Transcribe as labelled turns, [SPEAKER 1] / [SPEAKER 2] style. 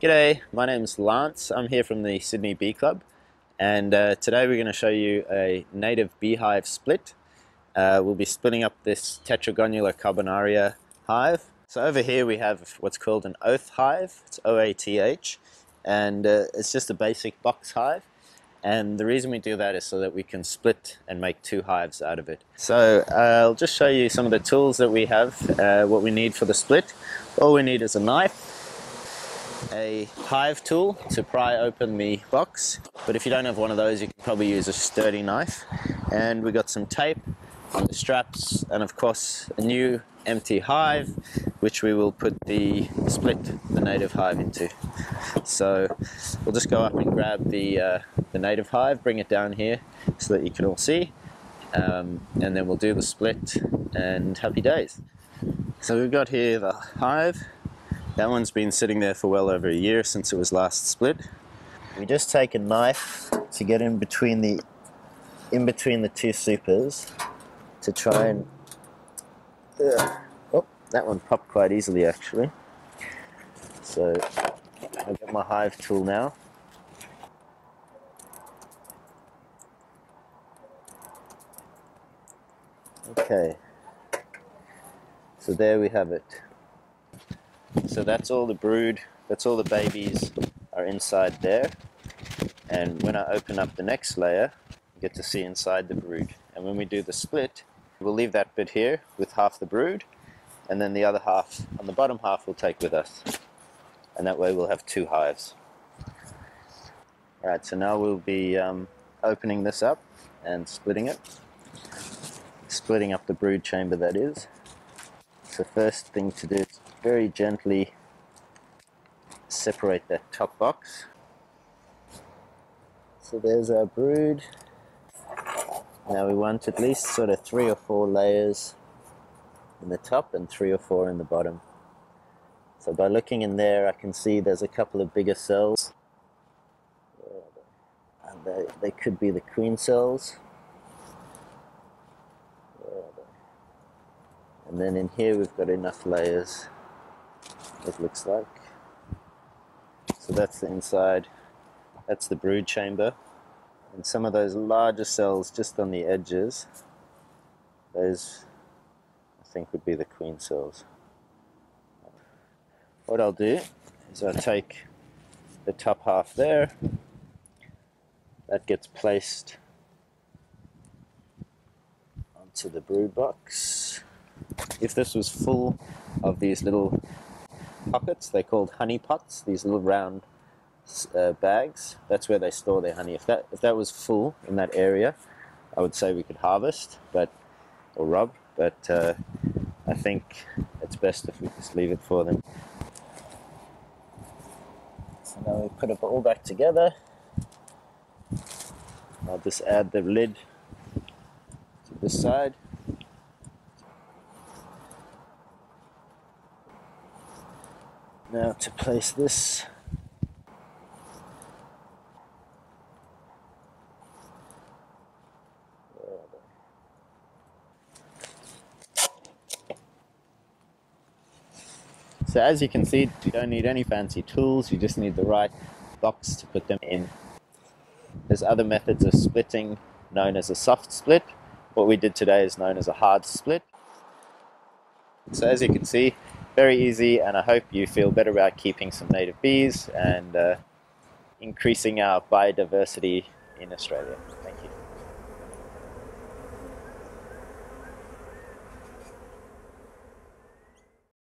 [SPEAKER 1] G'day, my name's Lance. I'm here from the Sydney Bee Club and uh, today we're going to show you a native beehive split. Uh, we'll be splitting up this Tetragonula carbonaria hive. So over here we have what's called an oath hive, it's O-A-T-H, and uh, it's just a basic box hive. And the reason we do that is so that we can split and make two hives out of it. So uh, I'll just show you some of the tools that we have, uh, what we need for the split. All we need is a knife, a hive tool to pry open the box but if you don't have one of those you can probably use a sturdy knife. And we got some tape on the straps and of course a new empty hive which we will put the split the native hive into. So we'll just go up and grab the uh, the native hive bring it down here so that you can all see. Um, and then we'll do the split and happy days. So we've got here the hive that one's been sitting there for well over a year since it was last split. We just take a knife to get in between the in between the two supers to try and uh, oh that one popped quite easily actually. So I've got my hive tool now. Okay. So there we have it so that's all the brood, that's all the babies are inside there. And when I open up the next layer, you get to see inside the brood. And when we do the split, we'll leave that bit here with half the brood, and then the other half on the bottom half we'll take with us. And that way we'll have two hives. Alright, so now we'll be um, opening this up and splitting it. Splitting up the brood chamber that is. So first thing to do is very gently separate that top box. So there's our brood. Now we want at least sort of three or four layers in the top and three or four in the bottom. So by looking in there I can see there's a couple of bigger cells. And they, they could be the queen cells. And then in here we've got enough layers it looks like. So that's the inside, that's the brood chamber. And some of those larger cells just on the edges, those I think would be the queen cells. What I'll do is I'll take the top half there, that gets placed onto the brood box. If this was full of these little pockets. They're called honey pots, these little round uh, bags. That's where they store their honey. If that, if that was full in that area, I would say we could harvest but or rob, but uh, I think it's best if we just leave it for them. So now we put it all back together. I'll just add the lid to this side. Now to place this So as you can see, you don't need any fancy tools, you just need the right box to put them in. There's other methods of splitting known as a soft split. What we did today is known as a hard split. So as you can see, very easy and I hope you feel better about keeping some native bees and uh, increasing our biodiversity in Australia.